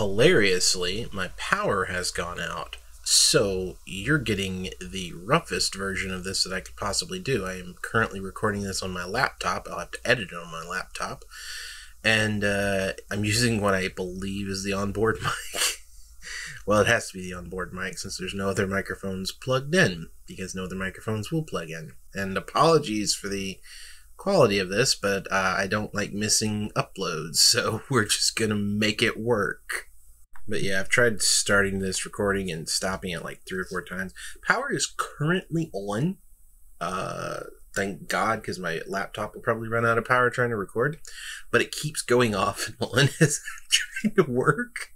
Hilariously, my power has gone out. So you're getting the roughest version of this that I could possibly do. I am currently recording this on my laptop. I'll have to edit it on my laptop. And uh, I'm using what I believe is the onboard mic. well, it has to be the onboard mic since there's no other microphones plugged in, because no other microphones will plug in. And apologies for the quality of this, but uh, I don't like missing uploads, so we're just gonna make it work. But yeah, I've tried starting this recording and stopping it like three or four times. Power is currently on. Uh, thank God, because my laptop will probably run out of power trying to record. But it keeps going off and on as I'm trying to work.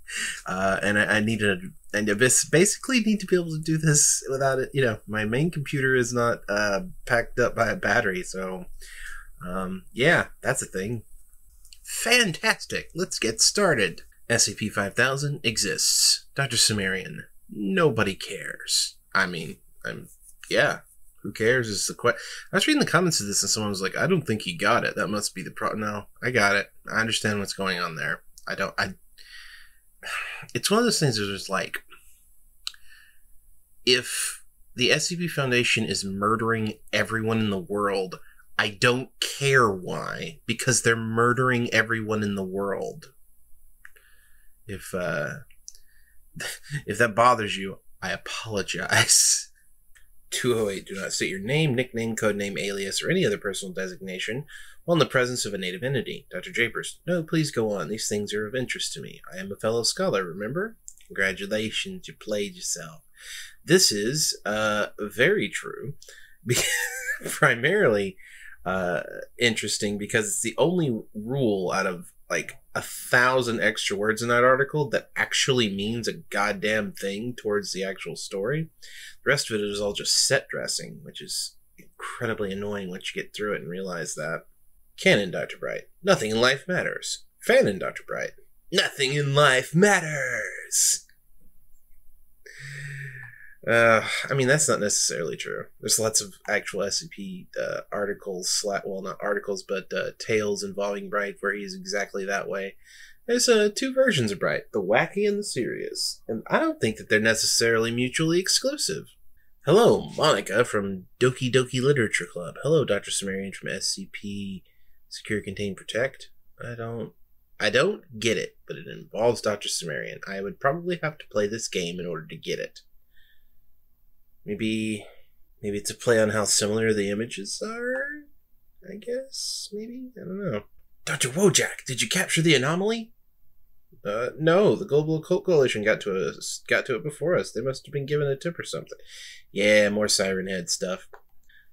Uh, and I, I need to, and I basically need to be able to do this without it. You know, my main computer is not uh, packed up by a battery, so um, yeah, that's a thing. Fantastic. Let's get started. SCP-5000 exists. Dr. Cimmerian. Nobody cares. I mean, I'm, yeah, who cares is the question. I was reading the comments of this and someone was like, I don't think he got it. That must be the pro. No, I got it. I understand what's going on there. I don't, I, it's one of those things where it's like, if the SCP Foundation is murdering everyone in the world, I don't care why, because they're murdering everyone in the world if uh, if that bothers you, I apologize. 208. Do not state your name, nickname, code name, alias, or any other personal designation while in the presence of a native entity. Dr. Japers. No, please go on. These things are of interest to me. I am a fellow scholar, remember? Congratulations, you played yourself. This is uh, very true. primarily uh, interesting because it's the only rule out of like a thousand extra words in that article that actually means a goddamn thing towards the actual story. The rest of it is all just set dressing, which is incredibly annoying once you get through it and realize that. Canon, Dr. Bright. Nothing in life matters. Fanon, Dr. Bright. Nothing in life matters. Uh, I mean, that's not necessarily true. There's lots of actual SCP uh, articles, well, not articles, but uh, tales involving Bright where he's exactly that way. There's uh, two versions of Bright, the wacky and the serious, and I don't think that they're necessarily mutually exclusive. Hello, Monika from Doki Doki Literature Club. Hello, Dr. Cimmerian from SCP Secure Contain Protect. I don't I don't get it, but it involves Dr. Cimmerian. I would probably have to play this game in order to get it. Maybe, maybe it's a play on how similar the images are. I guess maybe I don't know. Doctor Wojak, did you capture the anomaly? Uh, no, the Global Occult Coalition got to us, got to it before us. They must have been given a tip or something. Yeah, more Siren Head stuff.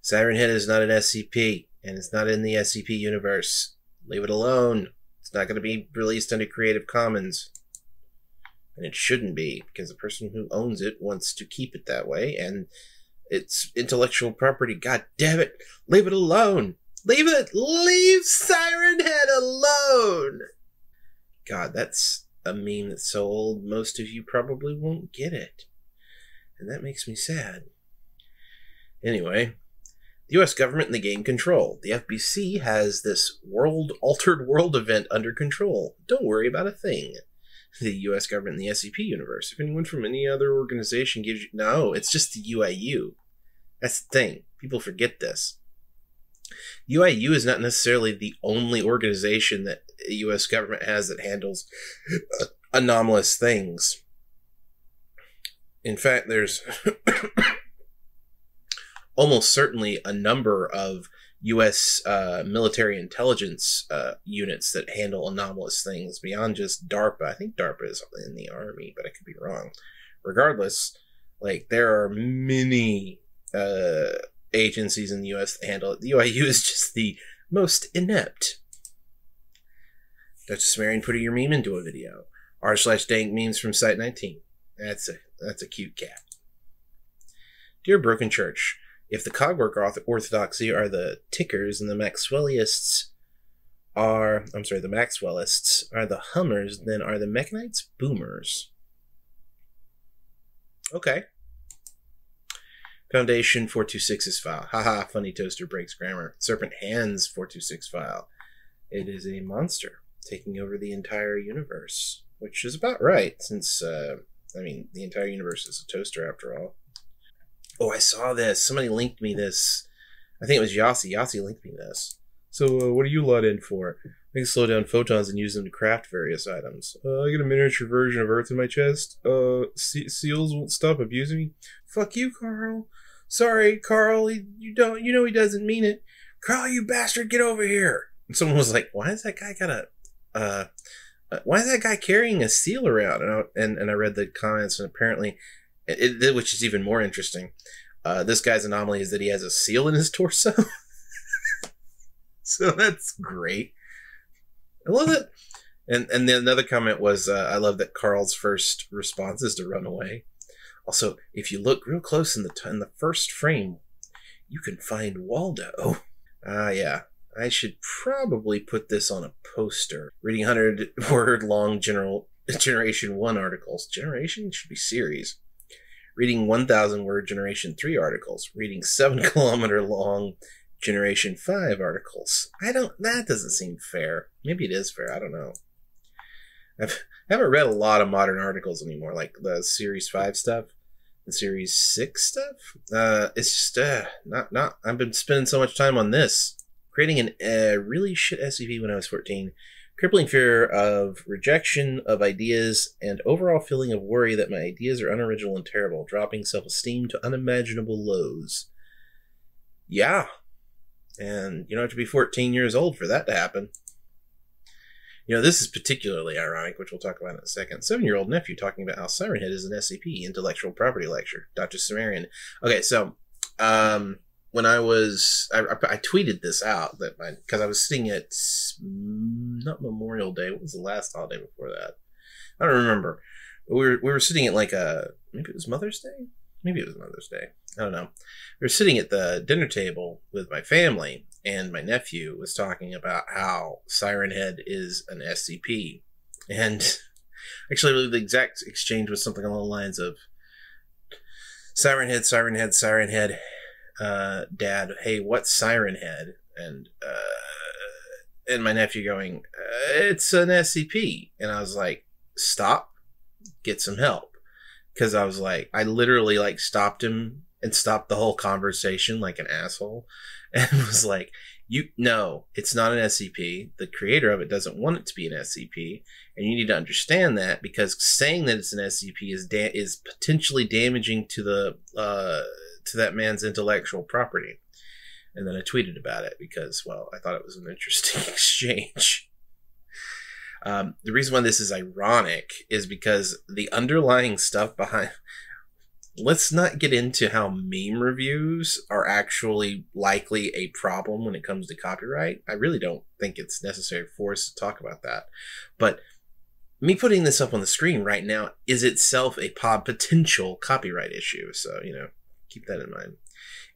Siren Head is not an SCP, and it's not in the SCP universe. Leave it alone. It's not going to be released under Creative Commons. And it shouldn't be, because the person who owns it wants to keep it that way, and it's intellectual property. God damn it! Leave it alone! Leave it! Leave Siren Head alone! God, that's a meme that's so old, most of you probably won't get it. And that makes me sad. Anyway, the US government and the game control. The FBC has this world altered world event under control. Don't worry about a thing the U.S. government and the SCP universe. If anyone from any other organization gives you no, it's just the UIU. That's the thing. People forget this. UIU is not necessarily the only organization that the U.S. government has that handles uh, anomalous things. In fact, there's almost certainly a number of U.S. Uh, military intelligence uh, units that handle anomalous things beyond just DARPA. I think DARPA is in the Army, but I could be wrong. Regardless, like there are many uh, agencies in the U.S. that handle it. The UIU is just the most inept. Dr. Cimmerian putting your meme into a video. R slash dank memes from Site 19. That's a that's a cute cat. Dear Broken Church, if the Cogwork orthodoxy are the tickers and the Maxwellists are, I'm sorry, the Maxwellists are the Hummers, then are the Mechanites boomers? Okay. Foundation 426's file. Haha, funny toaster breaks grammar. Serpent Hands 426 file. It is a monster taking over the entire universe. which is about right since, uh, I mean, the entire universe is a toaster after all. Oh, I saw this. Somebody linked me this. I think it was Yasi. Yasi linked me this. So, uh, what are you let in for? I can slow down photons and use them to craft various items. Uh, I get a miniature version of Earth in my chest. Uh, se- seals won't stop abusing me. Fuck you, Carl. Sorry, Carl. He, you don't. You know he doesn't mean it. Carl, you bastard, get over here. And someone was like, "Why is that guy got a? Uh, uh, why is that guy carrying a seal around?" And I, and, and I read the comments, and apparently, it, it, which is even more interesting. Uh, this guy's anomaly is that he has a seal in his torso. so that's great. I love it. And and then another comment was, uh, I love that Carl's first response is to run away. Also, if you look real close in the t- in the first frame, you can find Waldo. Ah, uh, yeah. I should probably put this on a poster. Reading hundred word long general generation one articles. Generation should be series. Reading one thousand word generation three articles. Reading seven kilometer long Generation 5 articles. I don't, that doesn't seem fair. Maybe it is fair. I don't know. I've, I haven't read a lot of modern articles anymore, like the Series 5 stuff, the Series 6 stuff. Uh, it's just, uh, not, not, I've been spending so much time on this. Creating an uh, really shit SCP when I was 14. Crippling fear of rejection of ideas and overall feeling of worry that my ideas are unoriginal and terrible, dropping self esteem to unimaginable lows. Yeah, and you don't have to be 14 years old for that to happen. You know, this is particularly ironic, which we'll talk about in a second. Seven year old nephew talking about how Siren Head is an SCP, intellectual property lecture. Dr. Cimmerian. Okay, so um, when I was, I, I, tweeted this out that because I was sitting at not Memorial Day. What was the last holiday before that? I don't remember. we were we were sitting at like a maybe it was Mother's Day. Maybe it was Mother's Day. I don't know. We were sitting at the dinner table with my family, and my nephew was talking about how Siren Head is an SCP. And actually, the exact exchange was something along the lines of Siren Head, Siren Head, Siren Head, uh, Dad, hey, what's Siren Head? And, uh, and my nephew going, uh, it's an SCP. And I was like, stop, get some help. Cause I was like, I literally like stopped him and stopped the whole conversation like an asshole and was like, you no, it's not an SCP. The creator of it doesn't want it to be an SCP, and you need to understand that because saying that it's an SCP is da- is potentially damaging to the uh, to that man's intellectual property. And then I tweeted about it because, well, I thought it was an interesting exchange. Um, the reason why this is ironic is because the underlying stuff behind let's not get into how meme reviews are actually likely a problem when it comes to copyright. I really don't think it's necessary for us to talk about that. But me putting this up on the screen right now is itself a potential copyright issue. So, you know, keep that in mind.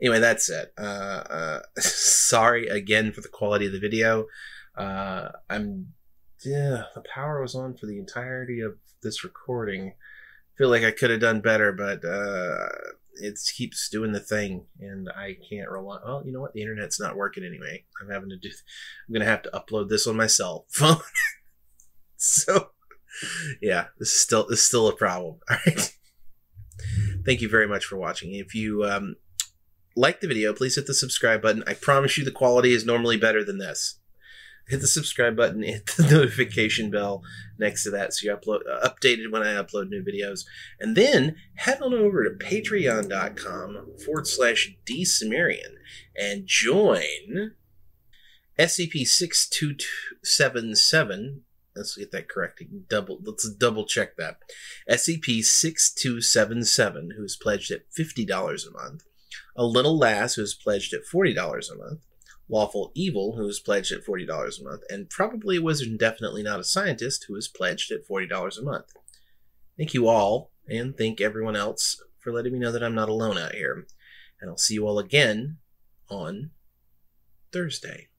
Anyway, that's it. Uh, uh, sorry again for the quality of the video. Uh, I'm, yeah, the power was on for the entirety of this recording feel like I could have done better, but uh, it keeps doing the thing, and I can't rely. Well, you know what? The internet's not working anyway. I'm having to do. I'm gonna have to upload this on my cell phone. so, yeah, this is still this is still a problem. All right. Thank you very much for watching. If you um, like the video, please hit the subscribe button. I promise you, the quality is normally better than this hit the subscribe button, hit the notification bell next to that so you're upload, uh, updated when I upload new videos. And then head on over to patreon.com forward slash dcimmerian and join SCP-6277. Let's get that correct. Double, let's double check that. SCP-6277, who's pledged at $50 a month. A Little Lass, who's pledged at $40 a month Lawful Evil, who is pledged at $40 a month, and probably a wizard and definitely not a scientist, who is pledged at $40 a month. Thank you all, and thank everyone else for letting me know that I'm not alone out here. And I'll see you all again on Thursday.